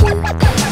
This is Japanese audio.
you.